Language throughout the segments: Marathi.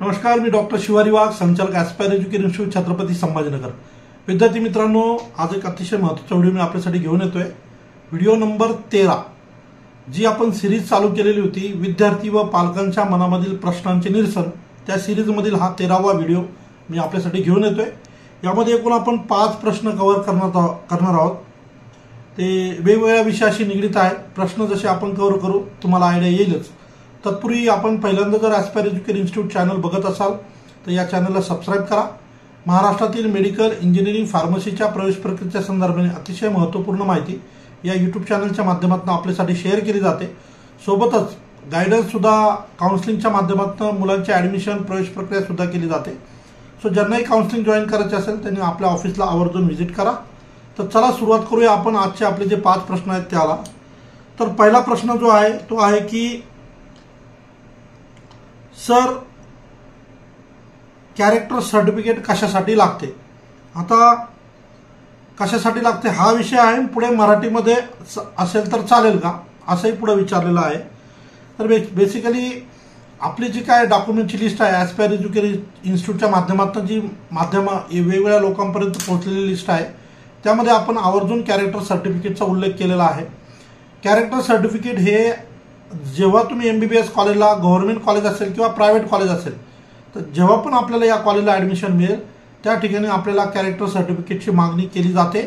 नमस्कार मी डॉक्टर शिवारी वाघ संचालक aspire education institute Chhatrapati Sambhajinagar. विद्यार्थी मित्रांनो आज एक अतिशय महत्त्वाचा व्हिडिओ मी आपल्यासाठी घेऊन येतोय. व्हिडिओ नंबर तेरा. जी आपण सिरीज चालू केलेली होती विद्यार्थी व पालकांच्या मनामधील प्रश्नांचे निरसन त्या सिरीजमधील हा तेरावा व्हिडिओ मी आपल्यासाठी घेऊन येतोय. यामध्ये एकूण आपण पाच प्रश्न कव्हर करणार करणार आहोत. ते वेगवेगळ्या विषयाशी निगडीत आहे प्रश्न जसे आपण कव्हर करू तुम्हाला आयडिया येईलच. तत्पूर्वी आपण पहिल्यांदा जर ॲस्पायर एज्युकेशन इन्स्टिट्यूट चॅनल बघत असाल तर या चॅनलला सबस्क्राईब करा. महाराष्ट्रातील मेडिकल इंजिनिअरिंग फार्मसीच्या प्रवेश प्रक्रियेच्या संदर्भाने अतिशय महत्त्वपूर्ण माहिती या यूट्यूब चॅनलच्या माध्यमातून आपल्यासाठी शेअर केली जाते. सोबतच गायडन्ससुद्धा काउन्सिलिंगच्या माध्यमातून मुलांची ॲडमिशन प्रवेश प्रक्रिया सुद्धा केली जाते. सो ज्यांनाही काउन्सिलिंग जॉईन करायचे असेल त्यांनी आपल्या ऑफिसला आवर्जून व्हिजिट करा. तर चला सुरुवात करूया आपण आजचे आपले जे पाच प्रश्न आहेत त्याला. तर पहिला प्रश्न जो आहे तो आहे की सर कॅरेक्टर सर्टिफिकेट कशासाठी लागते? आता कशासाठी लागते? हा विषय आहे पुढे मराठीमध्ये स- असेल तर चालेल का? असंही पुढे विचारलेलं आहे. तर बे बेसिकली आपली जी काय डॉक्युमेंटची लिस्ट आहे ॲज एज्युकेशन इन्स्टिट्यूटच्या माध्यमातून जी माध्यम वेगवेगळ्या लोकांपर्यंत पोहोचलेली लिस्ट आहे त्यामध्ये आपण आवर्जून कॅरेक्टर सर्टिफिकेटचा उल्लेख केलेला आहे. कॅरेक्टर सर्टिफिकेट हे जेव्हा तुम्ही एम बी बी एस कॉलेजला गव्हर्नमेंट कॉलेज असेल किंवा प्रायव्हेट कॉलेज असेल तर जेव्हा पण आपल्याला या कॉलेजला ॲडमिशन मिळेल त्या ठिकाणी आपल्याला कॅरेक्टर सर्टिफिकेटची मागणी केली जाते.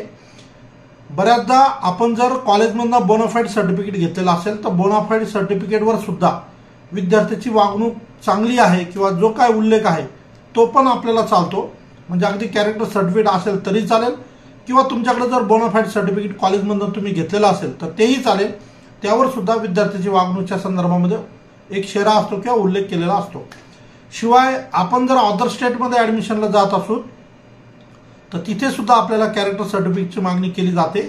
बऱ्याचदा आपण जर कॉलेजमधनं बोनाफाईड सर्टिफिकेट घेतलेलं असेल तर बोनाफाईड सर्टिफिकेटवर सुद्धा विद्यार्थ्याची वागणूक चांगली आहे किंवा जो काय उल्लेख आहे तो पण आपल्याला चालतो. म्हणजे अगदी कॅरेक्टर सर्टिफिकेट असेल तरी चालेल. किंवा तुमच्याकडे जर बोनाफाईड सर्टिफिकेट कॉलेजमधनं तुम्ही घेतलेलं असेल तर तेही चालेल. त्यावर सुद्धा विद्यार्थ्याची वागणूकच्या संदर्भामध्ये एक शेरा असतो किंवा उल्लेख केलेला असतो. शिवाय आपण जर अदर स्टेटमध्ये ॲडमिशनला जात असू तर तिथे सुद्धा आपल्याला कॅरेक्टर सर्टिफिकेटची मागणी केली जाते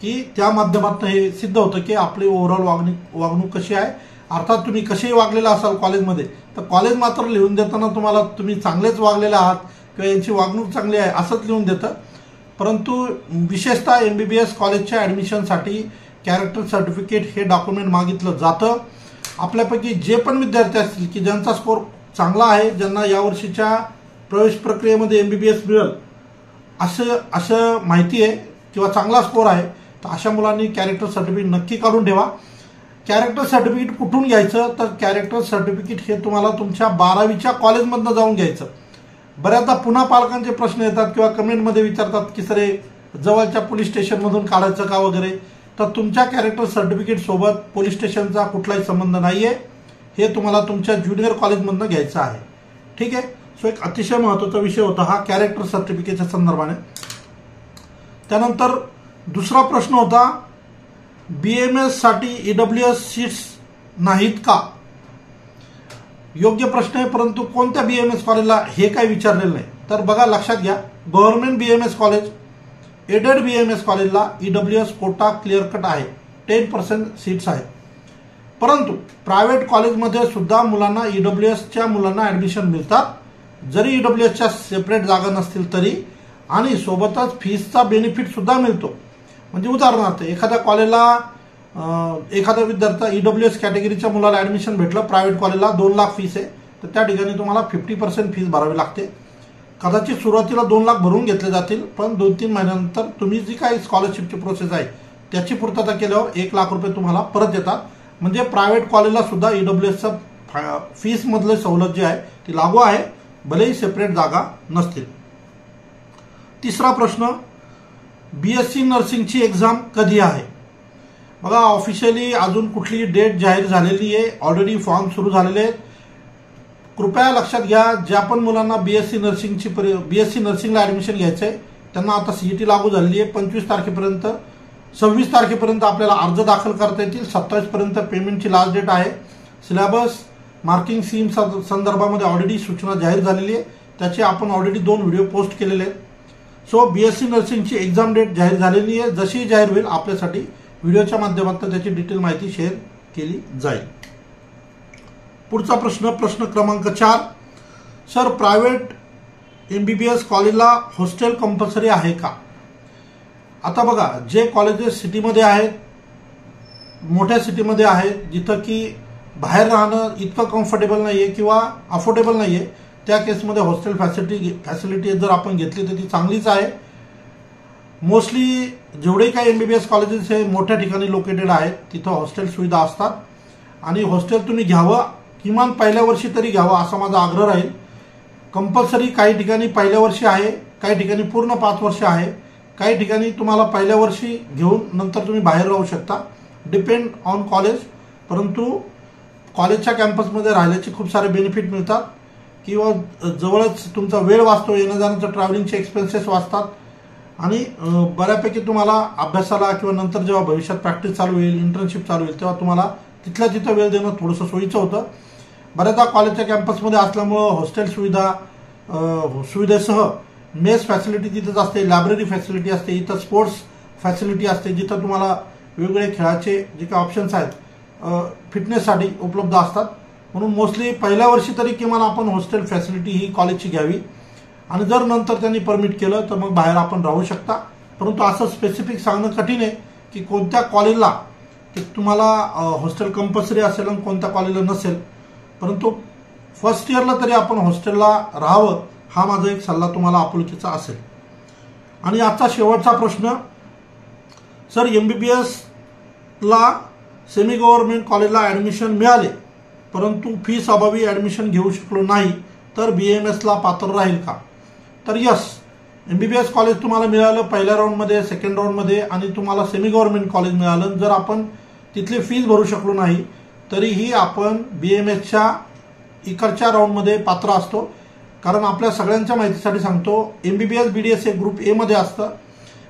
की त्या माध्यमातून हे सिद्ध होतं की आपली ओव्हरऑल वागणी वागणूक कशी आहे. अर्थात तुम्ही कसेही वागलेला असाल कॉलेजमध्ये तर कॉलेज मात्र लिहून देताना तुम्हाला तुम्ही चांगलेच वागलेले आहात किंवा यांची वागणूक चांगली आहे असंच लिहून देतं. परंतु विशेषतः एम बी बी एस कॉलेजच्या ॲडमिशनसाठी कॅरेक्टर सर्टिफिकेट हे डॉक्युमेंट मागितलं जातं. आपल्यापैकी जे पण विद्यार्थी असतील की ज्यांचा स्कोर चांगला आहे ज्यांना यावर्षीच्या प्रवेश प्रक्रियेमध्ये एम बी बी एस मिळेल असं असं माहिती आहे किंवा चांगला स्कोर आहे तर अशा मुलांनी कॅरेक्टर सर्टिफिकेट नक्की काढून ठेवा. कॅरेक्टर सर्टिफिकेट कुठून घ्यायचं? तर कॅरेक्टर सर्टिफिकेट हे तुम्हाला तुमच्या बारावीच्या कॉलेजमधनं जाऊन घ्यायचं. बऱ्याचदा पुन्हा पालकांचे प्रश्न येतात किंवा कमेंटमध्ये विचारतात की सर हे जवळच्या पोलीस स्टेशनमधून काढायचं का वगैरे? तर तुमच्या कॅरेक्टर सर्टिफिकेट सोबत पोलीस स्टेशनचा कुठलाही संबंध नाही आहे हे तुम्हाला तुमच्या ज्युनियर कॉलेजमधनं घ्यायचं आहे. ठीक आहे? सो एक अतिशय महत्त्वाचा विषय होता हा कॅरेक्टर सर्टिफिकेटच्या संदर्भाने. त्यानंतर दुसरा प्रश्न होता बी एम एससाठी ईडब्ल्यू एस सीट्स नाहीत का? योग्य प्रश्न आहे परंतु कोणत्या बी एम एस कॉलेजला हे काही विचारलेलं नाही. तर बघा लक्षात घ्या. Government B M S college aided B M S कॉलेजला E W S quota clear cut आहे. टेन पर्सेंट सीट्स आहेत. परंतु प्रायव्हेट कॉलेजमध्ये सुद्धा मुलांना ईडब्ल्यू एसच्या मुलांना ॲडमिशन मिळतात. जरी ईडब्ल्यू एसच्या सेपरेट जागा नसतील तरी आणि सोबतच फीसचा बेनिफिट सुद्धा मिळतो. म्हणजे उदाहरणार्थ एखाद्या कॉलेजला एखादा एखाद्या विद्यार्थी ईडब्ल्यू एस कॅटेगरीच्या मुलाला ॲडमिशन भेटलं प्रायव्हेट कॉलेजला दोन लाख फीस आहे तर त्या ठिकाणी तुम्हाला फिफ्टी पर्सेंट फीस भरावी लागते. कदाचित सुरुवातीला दोन लाख भरून घेतले जातील पण दोन तीन महिन्यानंतर तुम्ही जी काही स्कॉलरशिपची प्रोसेस आहे त्याची पूर्तता केल्यावर एक लाख रुपये तुम्हाला परत येतात म्हणजे प्रायव्हेट कॉलेजला सुद्धा ईडब्ल्यू एसचं फीसमधले सवलत जी आहे ती लागू आहे. भलेही सेपरेट जागा नसतील. तिसरा प्रश्न बी एस सी नर्सिंगची एक्झाम कधी आहे? बघा ऑफिशियली अजून कुठली डेट जाहीर झालेली आहे. ऑलरेडी फॉर्म सुरू झालेले आहेत. कृपया लक्षात घ्या ज्या पण मुलांना बी एस सी नर्सिंगची बी एस सी नर्सिंगला ॲडमिशन घ्यायचं आहे त्यांना आता सी ई टी लागू झालेली आहे. पंचवीस तारखेपर्यंत सव्वीस तारखेपर्यंत आपल्याला अर्ज दाखल करता येतील. सत्तावीसपर्यंत पेमेंटची लास्ट डेट आहे. सिलेबस मार्किंग सीम संदर्भामध्ये ऑलरेडी सूचना जाहीर झालेली आहे. त्याचे आपण ऑलरेडी दोन व्हिडिओ पोस्ट केलेले आहेत. सो बी एस सी नर्सिंगची एक्झाम डेट जाहीर झालेली आहे. जशी जाहीर होईल आपल्यासाठी व्हिडिओच्या माध्यमातून त्याची डिटेल माहिती शेअर केली जाईल. पुढचा प्रश्न प्रश्न क्रमांक चार. Sir private M B B S कॉलेजला हॉस्टेल कंपल्सरी आहे का? आता बघा जे कॉलेजेस सिटीमध्ये आहेत मोठ्या सिटीमध्ये आहे जिथं की बाहेर राहणं इतकं कम्फर्टेबल नाही आहे किंवा अफोर्डेबल नाही आहे त्या केसमध्ये हॉस्टेल फॅसिलिटी फॅसिलिटी जर आपण घेतली तर ती चांगलीच आहे. मोस्टली जेवढे काही M B B S colleges हे मोठ्या ठिकाणी लोकेटेड आहेत तिथं हॉस्टेल सुविधा असतात. आणि हॉस्टेल तुम्ही घ्यावं किमान पहिल्या वर्षी तरी घ्यावं असा माझा आग्रह राहील. कंपल्सरी काही ठिकाणी पहिल्या वर्षी आहे काही ठिकाणी पूर्ण पाच वर्ष आहे. काही ठिकाणी तुम्हाला पहिल्या वर्षी घेऊन नंतर तुम्ही बाहेर राहू शकता. डिपेंड ऑन कॉलेज परंतु कॉलेजच्या कॅम्पसमध्ये राहिल्याचे खूप सारे बेनिफिट मिळतात. किंवा जवळच तुमचा वेळ वाचतो येणं जाण्याचं ट्रॅव्हलिंगचे एक्सपेन्सेस वाचतात. आणि बऱ्यापैकी तुम्हाला अभ्यासाला किंवा नंतर जेव्हा भविष्यात प्रॅक्टिस चालू होईल इंटर्नशिप चालू होईल तेव्हा तुम्हाला तिथल्या तिथं वेळ देणं थोडंसं सोयीचं होतं. बऱ्याचदा कॉलेजच्या कॅम्पसमध्ये असल्यामुळं हॉस्टेल सुविधा सुविधेसह मेस फॅसिलिटी तिथंच असते लायब्ररी फॅसिलिटी असते इथं स्पोर्ट्स फॅसिलिटी असते जिथं तुम्हाला वेगवेगळे खेळाचे जे काही ऑप्शन्स आहेत फिटनेससाठी उपलब्ध असतात. म्हणून मोस्टली पहिल्या वर्षी तरी किमान आपण हॉस्टेल फॅसिलिटी ही कॉलेजची घ्यावी. आणि जर नंतर त्यांनी परमिट केलं तर मग बाहेर आपण राहू शकता. परंतु असं स्पेसिफिक सांगणं कठीण आहे की कोणत्या कॉलेजला की तुम्हाला हॉस्टेल कंपल्सरी असेल आणि कोणत्या कॉलेजला नसेल परंतु फर्स्ट इयरला तरी आपण हॉस्टेलला राहावं हा माझा एक सल्ला तुम्हाला आपुलकीचा असेल. आणि आजचा शेवटचा प्रश्न सर एम बी बी एसला सेमी गव्हर्नमेंट कॉलेजला ॲडमिशन मिळाले परंतु फीस अभावी ॲडमिशन घेऊ शकलो नाही तर बी एम एसला पात्र राहील का? तर yes M B B S college तुम्हाला मिळालं पहिल्या राऊंडमध्ये सेकंड राऊंडमध्ये आणि तुम्हाला सेमी गव्हर्नमेंट कॉलेज मिळालं. जर आपण तिथले फीज भरू शकलो नाही तरीही आपण बी एम एसच्या इकडच्या राऊंडमध्ये पात्र असतो. कारण आपल्या सगळ्यांच्या माहितीसाठी सांगतो M B B S B D S हे ग्रुप एमध्ये असतं.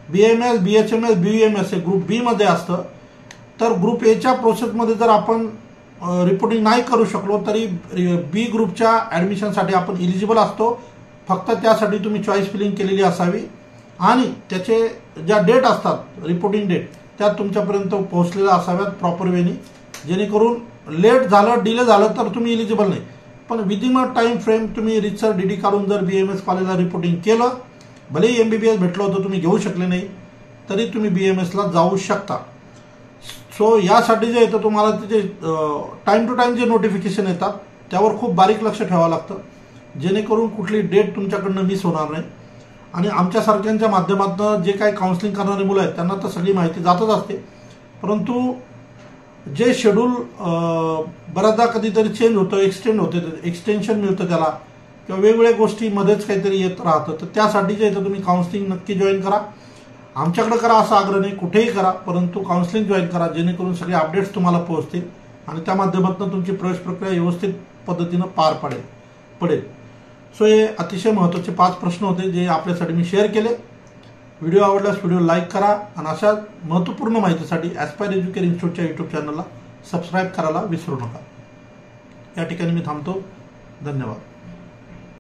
B M S B H M S B M S हे ग्रुप बीमध्ये असतं. तर ग्रुप एच्या प्रोसेसमध्ये जर आपण रिपोर्टिंग नाही करू शकलो तरी बी ग्रुपच्या ॲडमिशनसाठी आपण इलिजिबल असतो. फक्त त्यासाठी तुम्ही चॉईस फिलिंग केलेली असावी. आणि त्याचे ज्या डेट असतात रिपोर्टिंग डेट त्या तुमच्यापर्यंत पोहोचलेल्या असाव्यात प्रॉपर वेनी जेणेकरून लेट झालं डिले झालं तर तुम्ही इलिजिबल नाही. पण विदिन अ टाइम फ्रेम तुम्ही रिसर डी डी काढून जर बी एम एस कॉलेजला रिपोर्टिंग केलं भलेही एम बी बी एस भेटलं होतं तुम्ही घेऊ शकले नाही तरी तुम्ही बी एम एसला जाऊ शकता. सो यासाठी जे येतं तुम्हाला तिथे टाईम टू टाईम जे नोटिफिकेशन येतात त्यावर खूप बारीक लक्ष ठेवावं लागतं. जेणेकरून कुठली डेट तुमच्याकडनं मिस होणार नाही. आणि आमच्यासारख्यांच्या माध्यमातून जे काही काउन्सिलिंग करणारी मुलं आहेत त्यांना तर सगळी माहिती जातच असते. परंतु जे शेड्यूल बऱ्याचदा कधीतरी चेंज होतं एक्सटेंड होते एक्सटेन्शन मिळतं त्याला. किंवा वेगवेगळ्या गोष्टी मध्येच काहीतरी येत राहतं. तर त्यासाठी जे तुम्ही काउन्सिलिंग नक्की जॉईन करा. आमच्याकडे करा असा आग्रह नाही कुठेही करा परंतु काउन्सिलिंग जॉईन करा जेणेकरून सगळे अपडेट्स तुम्हाला पोहोचतील आणि त्या माध्यमातून तुमची प्रवेश प्रक्रिया व्यवस्थित पद्धतीनं पार पडेल पडेल. सो हे अतिशय महत्त्वाचे पाच प्रश्न होते जे आपल्यासाठी मी शेअर केले. व्हिडिओ आवडल्यास व्हिडिओ लाईक करा आणि अशा महत्त्वपूर्ण माहितीसाठी ॲस्पायर एज्युकेर इन्स्टिट्यूटच्या यूट्यूब चॅनलला सबस्क्राईब करायला विसरू नका. या ठिकाणी मी थांबतो. धन्यवाद.